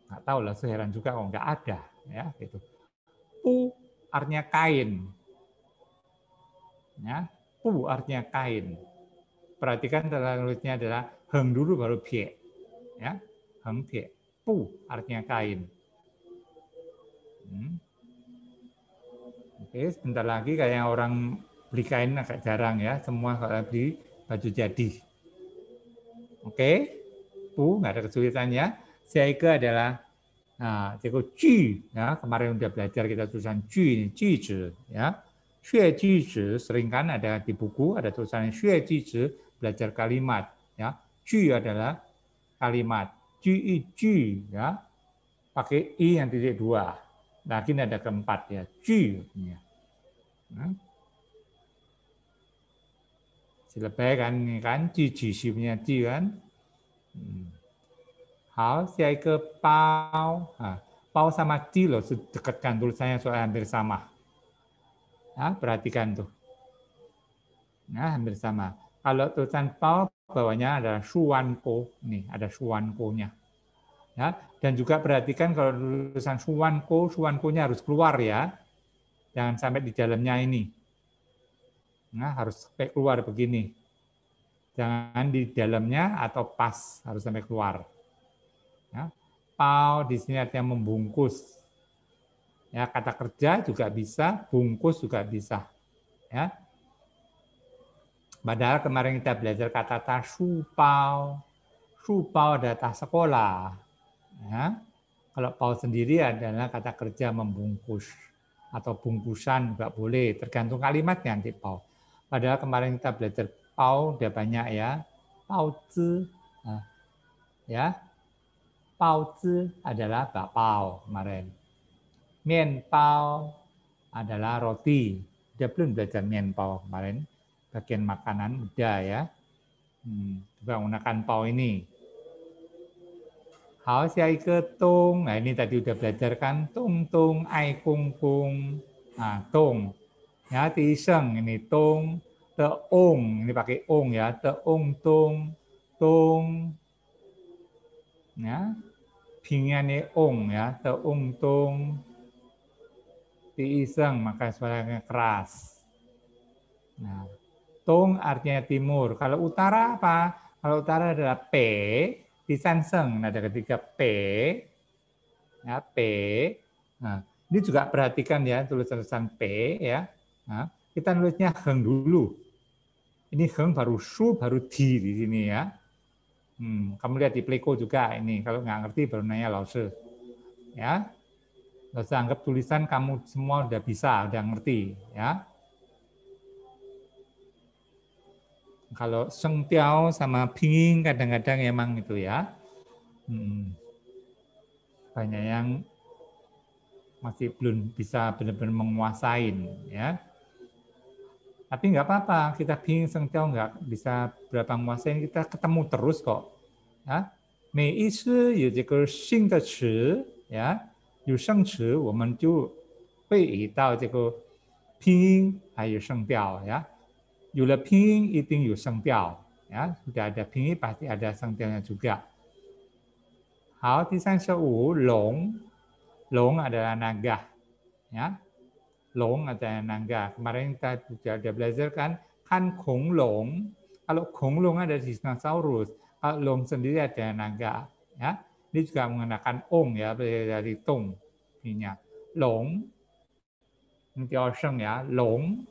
Nggak tahu lah seheran juga kok nggak ada ya gitu. Pu artinya kain Ya, pu artinya kain. Perhatikan tulisnya adalah heng dulu baru pie. Ya, heng pie. Pu artinya kain. Hmm. Oke, sebentar lagi kayak orang beli kain agak jarang ya. Semua kalau beli baju jadi. Oke, pu nggak ada kesulitannya. Seike adalah Nah, itu ju ya kemarin udah belajar kita tulisan ju ini ju ya Xue Ji Zhi sering kan ada di buku ada tulisan Xue Ji belajar kalimat ya. Ju adalah kalimat. Ju i ju ya. Pakai i yang titik dua. Nah, ini ada keempat ya. Ju ya. Nah. Selebay kan kan ji ji si punya ji kan. Hmm. Pau. Sama ji loh dekatkan tulisannya soal hampir sama. Nah, perhatikan tuh. Nah, hampir sama. Kalau tulisan pau bawahnya ada suwanko. Nih, ada suwanko-nya. Ya, dan juga perhatikan kalau tulisan suwanko, suwanko-nya harus keluar ya. Jangan sampai di dalamnya ini. Nah, harus sampai keluar begini. Jangan di dalamnya atau pas, harus sampai keluar. Ya. Pau di sini artinya membungkus. Ya, kata kerja juga bisa, bungkus juga bisa. Ya. Padahal kemarin kita belajar kata tas supau. Supau adalah tas sekolah. Ya. Kalau pau sendiri adalah kata kerja membungkus atau bungkusan juga boleh, tergantung kalimatnya nanti pau. Padahal kemarin kita belajar pau udah banyak ya. Pau zi. Nah, ya. Pau zi adalah bakpao kemarin. Mien pao adalah roti. Dia belum belajar mien pao kemarin. Bagian makanan udah ya. Hmm, juga menggunakan pau ini. Hao xiai ke tung. Nah, ini tadi udah belajar kan tung tung ai kung kung. Nah, tung. Ya, ti sheng ini tung. Te ong, ini pakai ong ya. Te ong tung. Tung. Ya. Pingannya ong ya. Te ong tung. Ti iseng, maka suaranya keras. Nah, Tung artinya timur. Kalau utara apa? Kalau utara adalah P, di Sanseng ada ketiga P, ya P. Nah, ini juga perhatikan ya tulisan-tulisan P ya. Nah, kita nulisnya Heng dulu. Ini Heng baru Su baru Di di sini ya. Hmm, kamu lihat di Pleko juga ini. Kalau nggak ngerti baru nanya Lause. Ya nggak usah anggap tulisan kamu semua udah bisa, udah ngerti, ya. Kalau Seng Tiao sama Pinging kadang-kadang emang itu ya. Hmm. Banyak yang masih belum bisa benar-benar menguasain ya. Tapi enggak apa-apa, kita bingung Seng enggak bisa berapa menguasain, kita ketemu terus kok. Ya. Mei yi shi yu ya. 有生词，我们就会移到这个拼音还有声调呀。有了拼音一定有声调，ya sudah ada 拼音 pasti ada 声调nya juga. 好，第三十五龙龙 adalah naga, ya. Long adalah naga. Kemarin kita sudah belajar kan, kan kong long. Kalau kong long ada di dinosaurus, kalau long sendiri ada naga, ya. ini juga menggunakan ong ya dari tong, ininya. Long, ini ya, long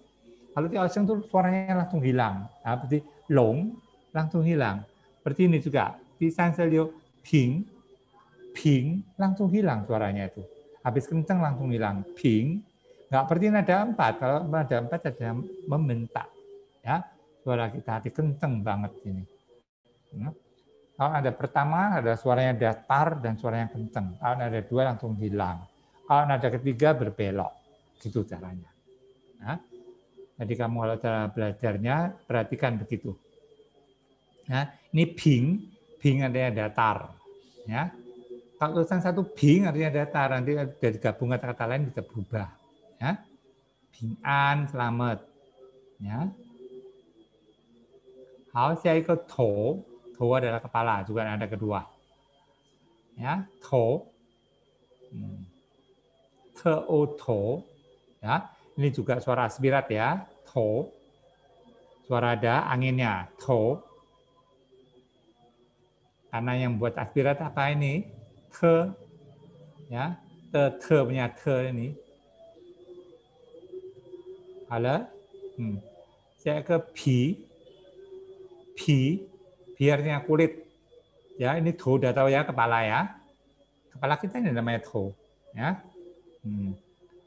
kalau di asing itu suaranya langsung hilang. Nah, berarti long langsung hilang. Berarti ini juga di sanselio ping, ping langsung hilang suaranya itu. Habis kencang langsung hilang. Ping, nggak berarti nada empat. Kalau nada empat ada membentak. Ya, suara kita hati kencang banget ini. Ya. Kalau ada pertama ada suaranya datar dan suaranya kencang. Kalau ada dua langsung hilang. Kalau ada ketiga berbelok. Gitu caranya. Ya. Jadi kamu kalau cara belajarnya perhatikan begitu. Nah, ini bing, bing artinya datar. Ya. Kalau tulisan satu bing artinya datar, nanti dari gabung kata-kata lain bisa berubah. Ya. Bingan, selamat. Ya. Hao saya ikut to, to adalah kepala, juga ada kedua. Ya, to. Hmm. Te o to. Ya, ini juga suara aspirat ya, to. Suara ada anginnya, to. Karena yang buat aspirat apa ini? Te. Ya, te, te punya te ini. Halo? Hmm. Saya ke pi. Pi. Biarnya kulit. Ya, ini to udah tahu ya kepala ya. Kepala kita ini namanya to. Ya. Hmm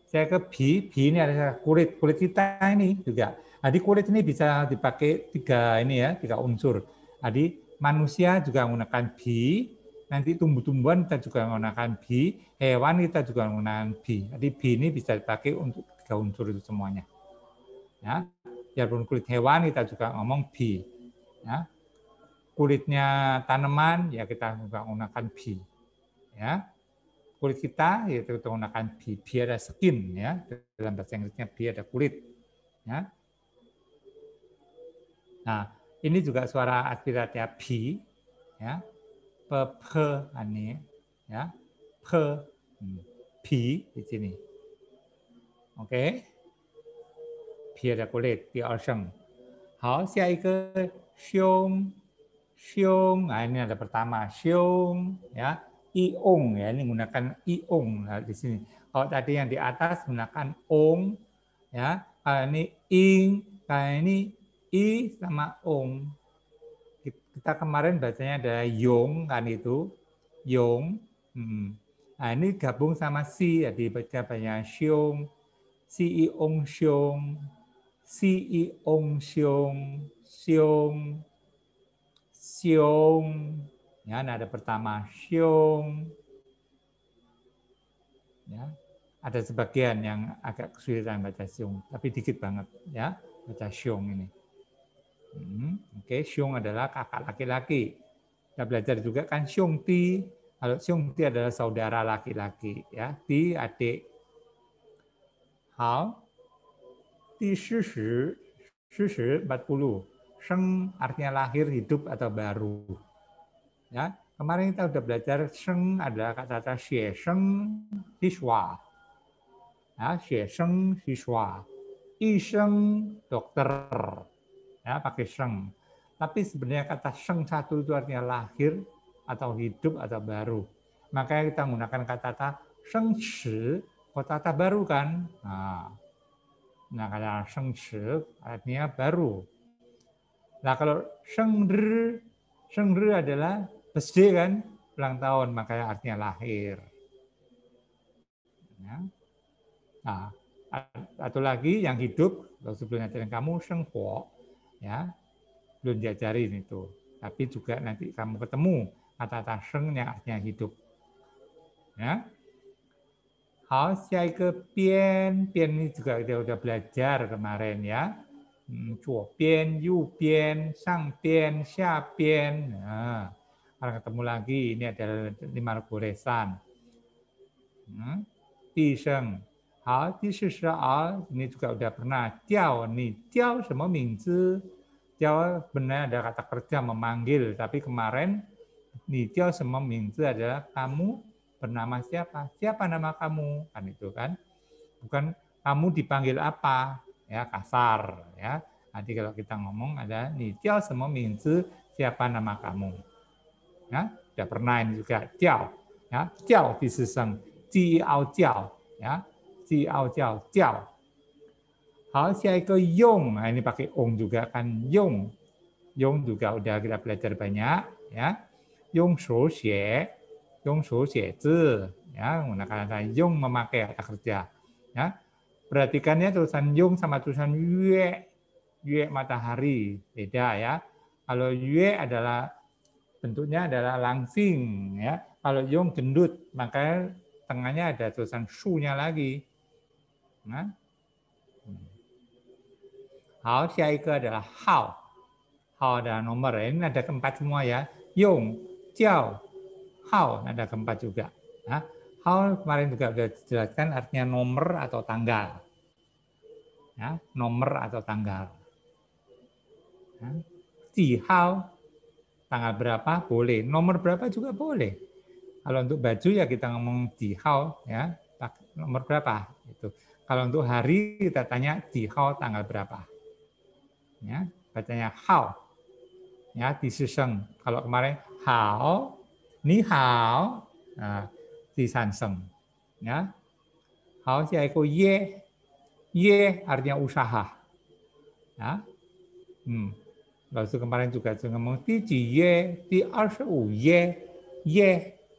saya ke bi, bi ini ada kulit kulit kita ini juga. Jadi kulit ini bisa dipakai tiga ini ya, tiga unsur. Jadi manusia juga menggunakan bi, nanti tumbuh-tumbuhan kita juga menggunakan bi, hewan kita juga menggunakan bi. Jadi bi ini bisa dipakai untuk tiga unsur itu semuanya. Ya, biarpun kulit hewan kita juga ngomong bi. Ya, kulitnya tanaman ya kita juga menggunakan bi. Ya, kulit kita yaitu kita menggunakan bi, bi ada skin ya dalam bahasa Inggrisnya bi ada kulit ya nah ini juga suara aspiratnya bi ya pe pe ini ya pe hmm, bi di sini oke okay? bi ada kulit di ocean 好，下一个胸， 胸，nah ini ada pertama 胸 ya iong ya ini menggunakan iong nah, di sini. Kalau tadi yang di atas menggunakan ong ya, kalau ini ing, kalau ini i sama ong. Kita kemarin bacanya ada yong kan itu, yong. Hmm. Nah ini gabung sama si, jadi baca banyak xiong, si i ong xiong, si i ong xiong, xiong, xiong, Ya, nada pertama xiong. Ya, ada sebagian yang agak kesulitan baca xiong, tapi dikit banget ya baca xiong ini. Hmm, Oke, okay. Xiong adalah kakak laki-laki. Kita belajar juga kan Xiong Ti. Kalau Xiong Ti adalah saudara laki-laki. ya Ti adik. Hao. Ti shi. Shi shi 40. Sheng artinya lahir, hidup, atau baru. Ya, Kemarin kita sudah belajar Sheng adalah kata-kata xie sheng siswa. Ya, xie sheng siswa. I sheng dokter. Ya, pakai sheng. Tapi sebenarnya kata sheng satu itu artinya lahir atau hidup atau baru. Makanya kita menggunakan kata-kata sheng shi, kata-kata baru kan. Nah, nah kata sheng shi artinya baru. Nah kalau sheng ri, sheng ri adalah birthday kan, ulang tahun, makanya artinya lahir. Ya. Nah, atau lagi yang hidup, kalau sebelum ngajarin kamu sengpo, ya, belum diajarin itu. Tapi juga nanti kamu ketemu kata-kata seng yang artinya hidup. Ya. Pian ini juga kita udah belajar kemarin ya. Hmm, Cuo pian, yu pian, sang pian, xia pian. Nah, kalau ketemu lagi, ini adalah lima goresan. Di shi shi Ini juga udah pernah. Jiao, ni jiao semua mingzi. Jiao benar ada kata kerja memanggil. Tapi kemarin, ni jiao semua mingzi adalah kamu bernama siapa? Siapa nama kamu? Kan itu kan. Bukan kamu dipanggil apa? Ya, kasar. ya. Nanti kalau kita ngomong ada ni jiao semua mingzi, siapa nama kamu? ya sudah pernah ini juga jiao ya jiao di seseng jiao jiao ya jiao jiao jiao Hal ke yong, nah, ini pakai ong juga kan yong. Yong juga udah kita belajar banyak ya. Yong shou xie, yong shou xie zi, ya menggunakan kata yong memakai kata kerja. Ya. Perhatikannya tulisan yong sama tulisan yue, yue matahari beda ya. Kalau yue adalah bentuknya adalah langsing ya. Kalau Yong gendut, maka tengahnya ada tulisan su-nya lagi. Nah. Hao ke adalah hao. Hao adalah nomor. Ini ada keempat semua ya. Yong, Jiao, Hao ada keempat juga. Nah, Hao kemarin juga sudah dijelaskan artinya nomor atau tanggal. Ya, nomor atau tanggal. Nah, Ji Hao tanggal berapa boleh, nomor berapa juga boleh. Kalau untuk baju ya kita ngomong di hao ya, nomor berapa itu. Kalau untuk hari kita tanya di hao tanggal berapa. Ya, bacanya hao. Ya, di. Kalau kemarin hao, ni hao, nah, di sanseng. Ya. Hao siapa ye, ye artinya usaha. Ya. Hmm. Lalu kemarin juga saya ngomong di ye, di u ye, ye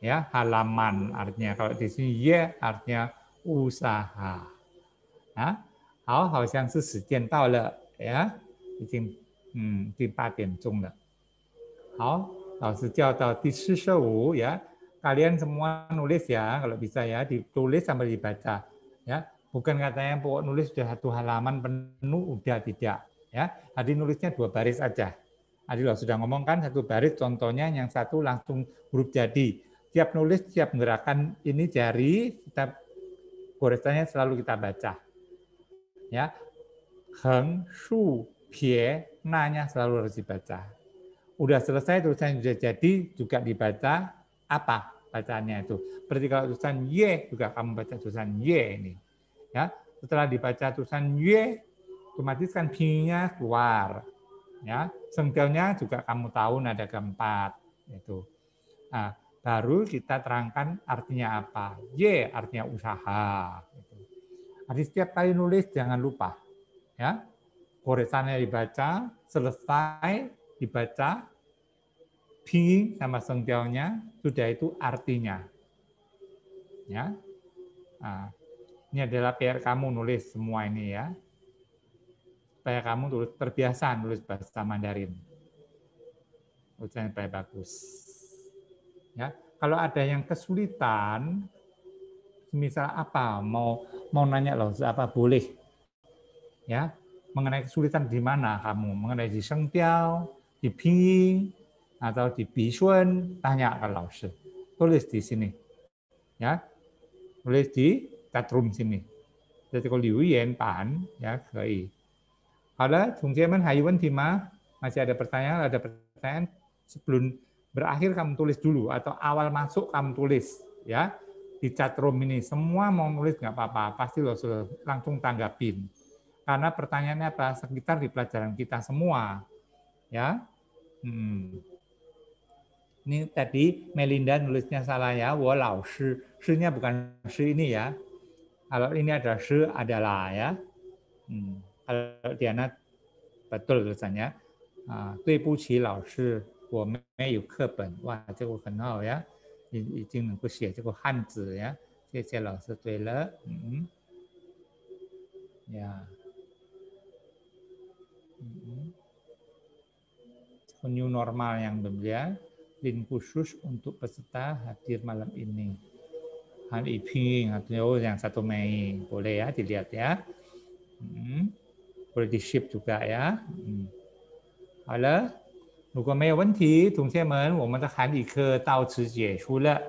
ya halaman artinya kalau di sini ye artinya usaha. Ya, 好，好像是时间到了呀，已经嗯第八点钟了。好，老师叫到第四十五 ya. Kalian semua nulis ya, kalau bisa ya, ditulis sampai dibaca. Ya, bukan katanya pokok nulis sudah satu halaman penuh, udah tidak ya. Tadi nulisnya dua baris aja. Tadi lo sudah ngomong kan satu baris contohnya yang satu langsung huruf jadi. Tiap nulis, tiap gerakan ini jari, kita goresannya selalu kita baca. Ya. Heng, shu, pie, nanya selalu harus dibaca. Udah selesai tulisan sudah jadi juga dibaca apa bacaannya itu. Berarti kalau tulisan Y juga kamu baca tulisan Y ini. Ya, setelah dibaca tulisan Y, otomatis kan pinnya keluar. Ya, sengkelnya juga kamu tahu nada keempat itu. Nah, baru kita terangkan artinya apa. Y artinya usaha. Gitu. Jadi setiap kali nulis jangan lupa, ya goresannya dibaca, selesai dibaca, ping sama sengkelnya sudah itu artinya. Ya, nah, ini adalah PR kamu nulis semua ini ya supaya kamu tulis terbiasa nulis bahasa Mandarin. Ucapan supaya bagus. Ya, kalau ada yang kesulitan, misal apa, mau mau nanya loh, apa boleh? Ya, mengenai kesulitan di mana kamu, mengenai di Sengpiao, di Pinyin, atau di Bishun, tanya ke Laoshi. Tulis di sini. Ya, tulis di chatroom sini. Jadi kalau di Wiyen Pan, ya, kei. Ada, Tungjemen Hayuan Tima, masih ada pertanyaan, ada pertanyaan sebelum berakhir kamu tulis dulu atau awal masuk kamu tulis ya di chat room ini semua mau nulis nggak apa-apa pasti lo langsung tanggapin karena pertanyaannya apa sekitar di pelajaran kita semua ya hmm. ini tadi Melinda nulisnya salah ya walau shi shi-nya bukan shi ini ya kalau ini ada shi adalah ya hmm. kalau Diana betul tulisannya ah, 对不起老师我没有课本哇这个很好呀已已经能够写这个汉字呀，谢谢老师。对了，嗯，ya, hmm. new normal yang berbeda, lin khusus untuk peserta hadir malam ini. Hari Iping atau yang satu Mei boleh ya dilihat ya. Hmm. Boleh di ship juga ya. Hmm. Halo. 如果没有问题，同学们，我们的韩语课到此结束了。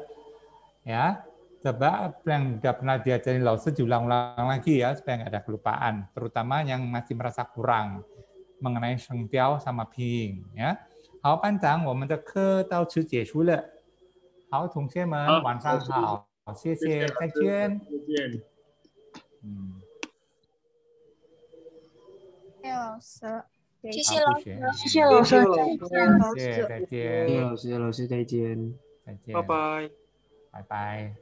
Ya, coba yang sudah pernah diajarin Lao diulang-ulang lagi ya, supaya nggak ada kelupaan. Terutama yang masih merasa kurang mengenai Sheng Tiao sama Ping. Ya, 好，班长，我们的课到此结束了。好，同学们，晚上好，谢谢，再见。再见。嗯，谢谢老师。谢谢老师，谢谢老师，谢谢，再见，谢谢老师，老师再见，再见，拜拜。拜拜。